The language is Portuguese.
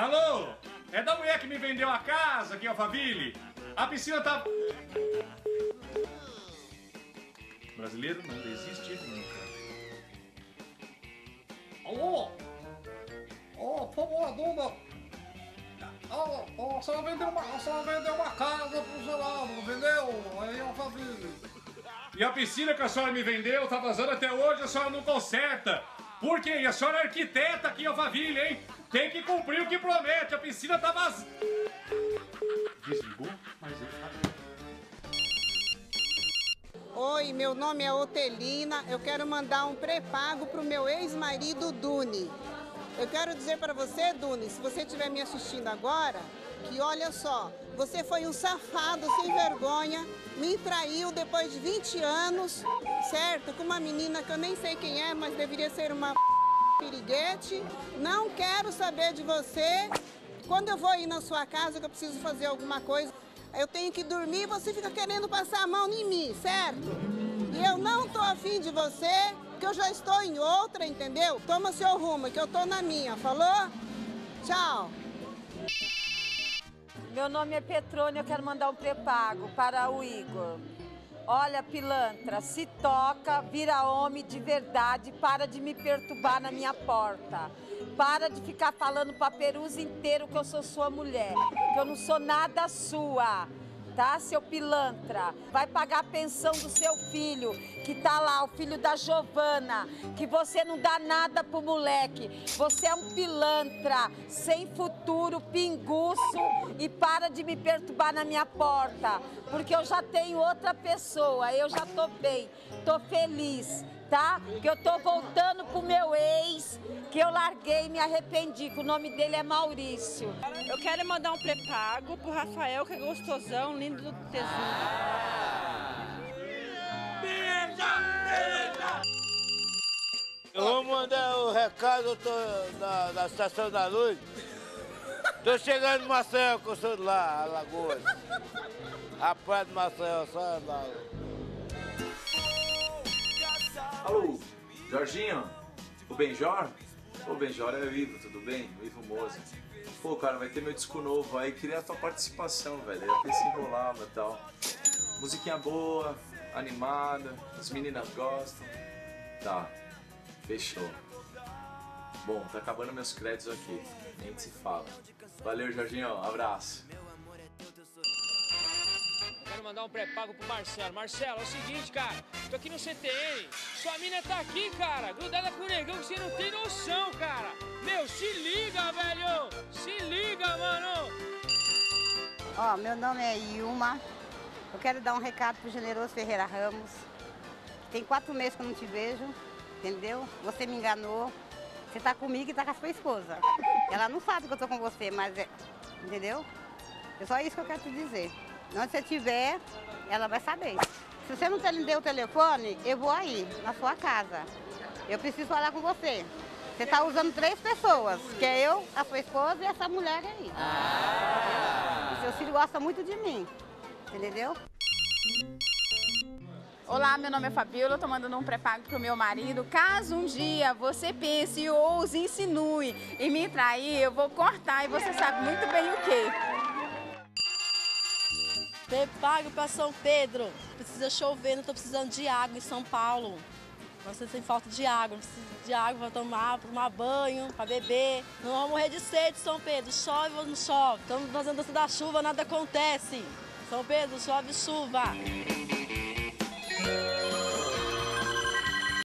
Alô? É da mulher que me vendeu a casa aqui em Alphaville? A piscina tá... Brasileiro não desiste nunca. Alô? Ô, por favor, dona. Ó, ó, a senhora vendeu uma, senhora vendeu uma casa pro Geraldo, vendeu? Aí eu Alphaville. E a piscina que a senhora me vendeu tá vazando até hoje, a senhora não conserta. Por quê? E a senhora é arquiteta aqui em Alphaville, hein? Tem que cumprir o que promete, a piscina tá vazia. Desligou? Mas eu. Oi, meu nome é Otelina. Eu quero mandar um pré-pago pro meu ex-marido Duni. Eu quero dizer para você, Duni, se você estiver me assistindo agora, que olha só, você foi um safado sem vergonha, me traiu depois de 20 anos, certo? Com uma menina que eu nem sei quem é, mas deveria ser uma piriguete. Não quero saber de você. Quando eu vou ir na sua casa, que eu preciso fazer alguma coisa, eu tenho que dormir, você fica querendo passar a mão em mim, certo? E eu não tô afim de você, que eu já estou em outra, entendeu? Toma seu rumo, que eu tô na minha, falou? Tchau. Meu nome é Petrônia, eu quero mandar um pré-pago para o Igor. Olha, pilantra, se toca, vira homem de verdade, para de me perturbar na minha porta. Para de ficar falando para Perusa inteiro que eu sou sua mulher, que eu não sou nada sua. Tá, seu pilantra? Vai pagar a pensão do seu filho, que tá lá, o filho da Giovana, que você não dá nada pro moleque. Você é um pilantra, sem futuro, pinguço e para de me perturbar na minha porta, porque eu já tenho outra pessoa, eu já tô bem, tô feliz, tá? Que eu tô voltando pro meu ex, que eu larguei e me arrependi, que o nome dele é Maurício. Eu quero mandar um pré-pago pro Rafael, que é gostosão, lindo do tesouro. Eu vou mandar o recado, eu tô na, na Estação da Luz. Tô chegando em Maceió, que eu sou de lá, Alagoas. A praia de Maceió, só lá. Alô, Jorginho? O Benjor? Ô, Benjor é o Ivo, tudo bem? O Ivo Moza. Pô, cara, vai ter meu disco novo aí, queria a tua participação, velho. Ia ver se enrolava e tal. Musiquinha boa, animada, as meninas gostam. Tá, fechou. Bom, tá acabando meus créditos aqui, gente se fala. Valeu, Jorginho, abraço. Mandar um pré-pago pro Marcelo. Marcelo, é o seguinte, cara. Tô aqui no CTN. Sua mina tá aqui, cara. Grudada com o negão que você não tem noção, cara. Meu, se liga, velho. Se liga, mano. Ó, meu nome é Ilma. Eu quero dar um recado pro Generoso Ferreira Ramos. Tem quatro meses que eu não te vejo, entendeu? Você me enganou. Você tá comigo e tá com a sua esposa. Ela não sabe que eu tô com você, mas é. Entendeu? É só isso que eu quero te dizer. Onde você estiver, ela vai saber. Se você não me deu o telefone, eu vou aí, na sua casa. Eu preciso falar com você. Você está usando três pessoas, que é eu, a sua esposa e essa mulher aí. O seu filho gosta muito de mim, entendeu? Olá, meu nome é Fabiola, eu tô mandando um pré-pago pro meu marido. Caso um dia você pense e ouse, insinue e me trair, eu vou cortar e você sabe muito bem o quê. Pré-pago para São Pedro. Precisa chover, não tô precisando de água em São Paulo. Você tem falta de água, não precisa de água para tomar, para tomar banho, para beber. Não vamos morrer de sede, São Pedro. Chove ou não chove? Estamos fazendo dança da chuva, nada acontece. São Pedro, chove chuva.